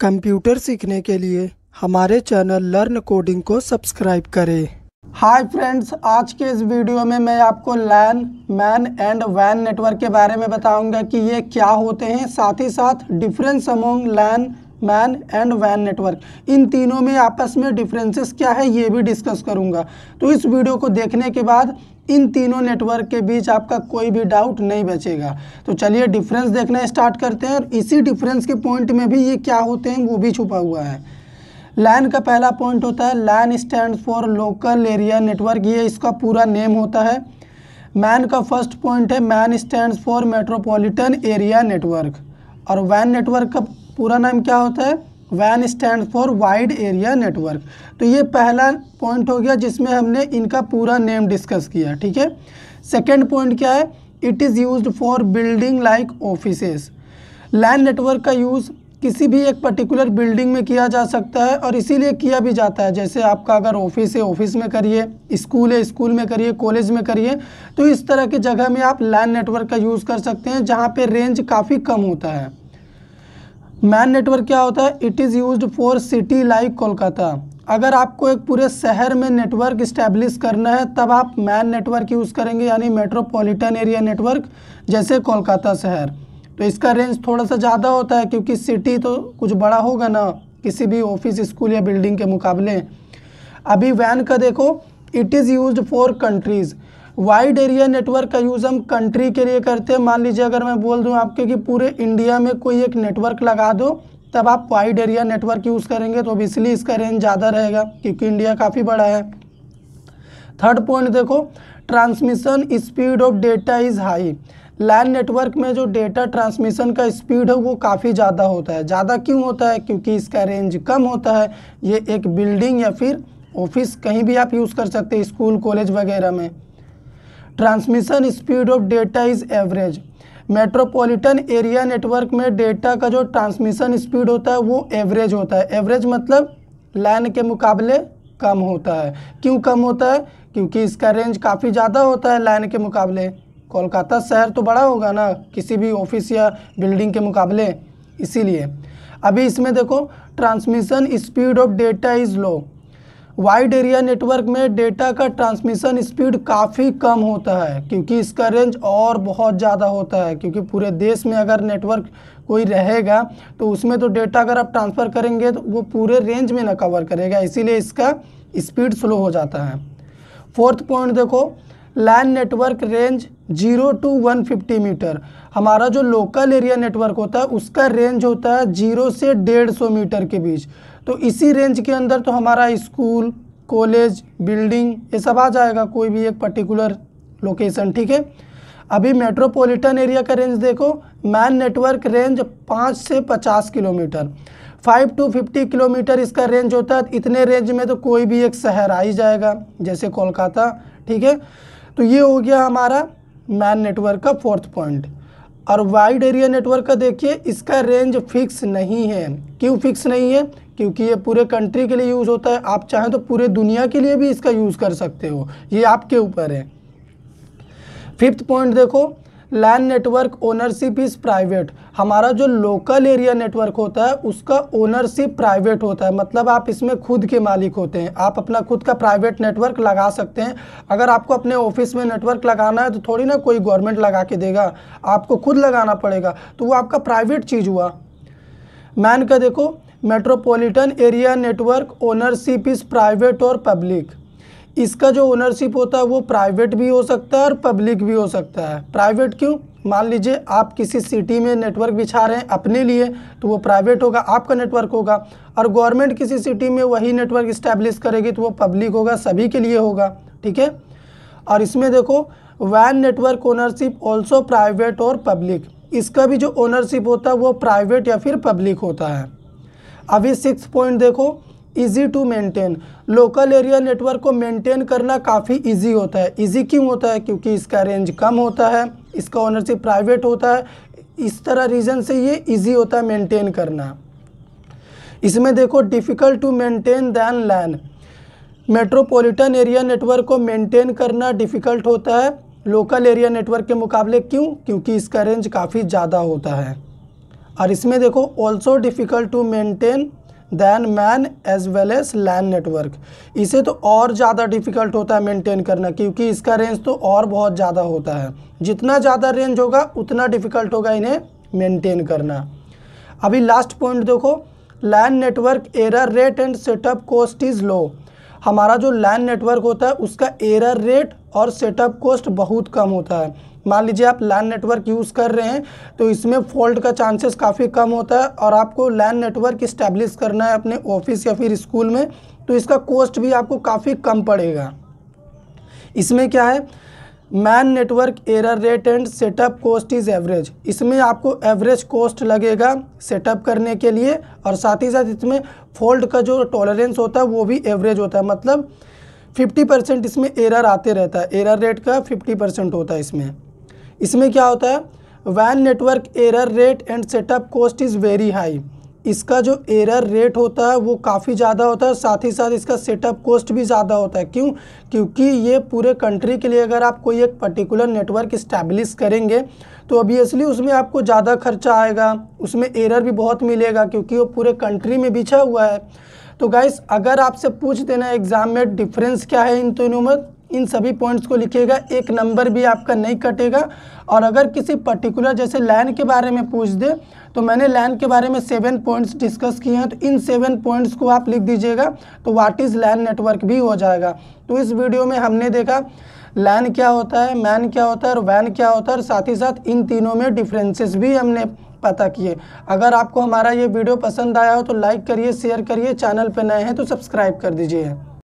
Computer सीखने के लिए हमारे चैनल लर्न कोडिंग को सब्सक्राइब करें। हाय फ्रेंड्स, आज के इस वीडियो में मैं आपको लैन मैन एंड वैन नेटवर्क के बारे में बताऊँगा कि ये क्या होते हैं, साथ ही साथ difference among LAN MAN and van network. इन तीनों में आपस में डिफरेंसेस क्या है, ये भी डिस्कस करूँगा। तो इस वीडियो को देखने के बाद इन तीनों नेटवर्क के बीच आपका कोई भी डाउट नहीं बचेगा। तो चलिए डिफरेंस देखना स्टार्ट करते हैं और इसी डिफरेंस के पॉइंट में भी ये क्या होते हैं वो भी छुपा हुआ है। लैन का पहला पॉइंट होता है। LAN stand for local area network ये इसका पूरा नेम होता है। मैन का फ़र्स्ट पॉइंट है। MAN stand for metropolitan area network और वैन नेटवर्क का पूरा नाम क्या होता है? Van stand for wide area network तो ये पहला पॉइंट हो गया जिसमें हमने इनका पूरा नेम डिस्कस किया, ठीक है? सेकेंड पॉइंट क्या है? It is use for building like offices LAN network का यूज़ किसी भी एक पर्टिकुलर बिल्डिंग में किया जा सकता है और इसीलिए किया भी जाता है। जैसे आपका अगर ऑफ़िस है ऑफ़िस में करिए स्कूल है स्कूल में करिए कॉलेज में करिए तो इस तरह की जगह में आप लैन नेटवर्क का यूज़ कर सकते हैं, जहाँ पे रेंज काफ़ी कम होता है। मैन नेटवर्क क्या होता है? It is use for city like Kolkata अगर आपको एक पूरे शहर में नेटवर्क इस्टेब्लिश करना है, तब आप मैन नेटवर्क यूज़ करेंगे, यानी मेट्रोपॉलिटन एरिया नेटवर्क जैसे कोलकाता शहर। तो इसका रेंज थोड़ा सा ज़्यादा होता है, क्योंकि सिटी तो कुछ बड़ा होगा ना, किसी भी ऑफ़िस स्कूल या बिल्डिंग के मुकाबले। अभी वैन का देखो it is use for countries wide area network का यूज़ हम कंट्री के लिए करते हैं। मान लीजिए अगर मैं बोल दूँ आपके कि पूरे इंडिया में कोई एक नेटवर्क लगा दो, तब आप वाइड एरिया नेटवर्क यूज़ करेंगे तो ऑब्वियसली इसका रेंज ज़्यादा रहेगा, क्योंकि इंडिया काफ़ी बड़ा है। थर्ड पॉइंट देखो transmission speed of data is high LAN network में जो डेटा ट्रांसमिशन का स्पीड है, वो काफ़ी ज़्यादा होता है। ज़्यादा क्यों होता है? क्योंकि इसका रेंज कम होता है। ये एक बिल्डिंग या फिर ऑफ़िस कहीं भी आप यूज़ कर सकते हैं, स्कूल कॉलेज वगैरह में। Transmission speed of data is average metropolitan area network में डेटा का जो ट्रांसमिशन स्पीड होता है, वो एवरेज होता है। एवरेज मतलब लाइन के मुकाबले कम होता है। क्यों कम होता है? क्योंकि इसका रेंज काफ़ी ज़्यादा होता है लाइन के मुकाबले। कोलकाता शहर तो बड़ा होगा ना, किसी भी ऑफ़िस या बिल्डिंग के मुकाबले। इसीलिए, अभी इसमें देखो transmission speed of data is low wide area network में डेटा का ट्रांसमिशन स्पीड काफ़ी कम होता है, क्योंकि इसका रेंज और बहुत ज़्यादा होता है, क्योंकि पूरे देश में अगर नेटवर्क कोई रहेगा तो उसमें तो डेटा अगर आप ट्रांसफ़र करेंगे तो वो पूरे रेंज में ना कवर करेगा, इसीलिए इसका स्पीड स्लो हो जाता है। फोर्थ पॉइंट देखो, LAN network range zero to one fifty metre. हमारा जो लोकल एरिया नेटवर्क होता है, उसका रेंज होता है ज़ीरो से डेढ़ सौ मीटर के बीच। तो इसी रेंज के अंदर तो हमारा स्कूल कॉलेज बिल्डिंग ये सब आ जाएगा, कोई भी एक पर्टिकुलर लोकेशन ठीक है? अभी मेट्रोपॉलिटन एरिया का रेंज देखो मैन नेटवर्क रेंज पाँच से पचास kilometre. Five to fifty kilometre इसका रेंज होता है, इतने रेंज में तो कोई भी एक शहर आ ही जाएगा, जैसे कोलकाता, ठीक है? तो ये हो गया हमारा मैन नेटवर्क का फोर्थ पॉइंट और वाइड एरिया नेटवर्क का देखिए, इसका रेंज फिक्स नहीं है। क्यों फिक्स नहीं है? क्योंकि ये पूरे कंट्री के लिए यूज़ होता है। आप चाहें तो पूरे दुनिया के लिए भी इसका यूज़ कर सकते हो। ये आपके ऊपर है। फिफ्थ पॉइंट देखो land network ownership is private हमारा जो लोकल एरिया नेटवर्क होता है, उसका ओनरशिप प्राइवेट होता है। मतलब आप इसमें खुद के मालिक होते हैं। आप अपना खुद का प्राइवेट नेटवर्क लगा सकते हैं। अगर आपको अपने ऑफ़िस में नेटवर्क लगाना है तो थोड़ी ना कोई गवर्नमेंट लगा के देगा। आपको खुद लगाना पड़ेगा। तो वो आपका प्राइवेट चीज़ हुआ। मैन का देखो metropolitan area network ownership is private और पब्लिक इसका जो ओनरशिप होता है वो प्राइवेट भी हो सकता है और पब्लिक भी हो सकता है। प्राइवेट क्यों? मान लीजिए आप किसी सिटी में नेटवर्क बिछा रहे हैं अपने लिए तो वो प्राइवेट होगा, आपका नेटवर्क होगा। और गवर्नमेंट किसी सिटी में वही नेटवर्क इस्टेब्लिश करेगी तो वो पब्लिक होगा, सभी के लिए होगा। ठीक है? और इसमें देखो वैन नेटवर्क ओनरशिप ऑल्सो प्राइवेट और पब्लिक इसका भी जो ओनरशिप होता है वो प्राइवेट या फिर पब्लिक होता है। अभी सिक्स पॉइंट देखो easy to maintain local area network को मेंटेन करना काफ़ी इजी होता है। इजी क्यों होता है? क्योंकि इसका रेंज कम होता है, इसका ओनरशिप प्राइवेट होता है। इस तरह रीज़न से ये इजी होता है मेंटेन करना। इसमें देखो difficult to maintain than LAN metropolitan area network को मेंटेन करना डिफ़िकल्ट होता है। लोकल एरिया नेटवर्क के मुकाबले क्यों? क्योंकि इसका रेंज काफ़ी ज़्यादा होता है। और इसमें देखो also difficult to maintain than MAN as well as LAN network इसे तो और ज़्यादा डिफ़िकल्ट होता है मेंटेन करना, क्योंकि इसका रेंज तो और बहुत ज़्यादा होता है। जितना ज़्यादा रेंज होगा, उतना डिफ़िकल्ट होगा इन्हें मेंटेन करना। अभी लास्ट पॉइंट देखो LAN network error rate and setup cost is low हमारा जो लैन नेटवर्क होता है, उसका एरर रेट और सेटअप कॉस्ट बहुत कम होता है। मान लीजिए आप लैन नेटवर्क यूज़ कर रहे हैं तो इसमें फॉल्ट का चांसेस काफ़ी कम होता है और आपको लैन नेटवर्क इस्टेब्लिश करना है अपने ऑफ़िस या फिर स्कूल में तो इसका कॉस्ट भी आपको काफ़ी कम पड़ेगा। इसमें क्या है? MAN network error rate and setup cost is average इसमें आपको एवरेज कॉस्ट लगेगा सेटअप करने के लिए और साथ ही साथ इसमें फॉल्ट का जो टॉलरेंस होता है, वो भी एवरेज होता है। मतलब 50 परसेंट इसमें एरर आते रहता है। एरर रेट का 50 परसेंट होता है इसमें। इसमें क्या होता है? Van network error rate and setup cost is very high इसका जो एरर रेट होता है, वो काफ़ी ज़्यादा होता है साथ ही साथ इसका सेटअप कॉस्ट भी ज़्यादा होता है। क्यों? क्योंकि ये पूरे कंट्री के लिए अगर आप कोई एक पर्टिकुलर नेटवर्क इस्टेब्लिश करेंगे तो ऑब्वियसली उसमें आपको ज़्यादा खर्चा आएगा। उसमें एरर भी बहुत मिलेगा क्योंकि वो पूरे कंट्री में बिछा हुआ है। तो गाइस अगर आपसे पूछ देना एग्ज़ाम में डिफरेंस क्या है इन तीनों में इन सभी पॉइंट्स को लिखिएगा, एक नंबर भी आपका नहीं कटेगा। और अगर किसी पर्टिकुलर जैसे लैन के बारे में पूछ दे तो मैंने लैन के बारे में सेवन पॉइंट्स डिस्कस किए हैं तो इन सेवन पॉइंट्स को आप लिख दीजिएगा तो व्हाट इज़ लैन नेटवर्क भी हो जाएगा। तो इस वीडियो में हमने देखा लैन क्या होता है मैन क्या होता है, और वैन क्या होता है, और साथ ही साथ इन तीनों में डिफ्रेंसेस भी हमने पता किए। अगर आपको हमारा ये वीडियो पसंद आया हो तो लाइक करिए शेयर करिए चैनल पर नए हैं तो सब्सक्राइब कर दीजिए।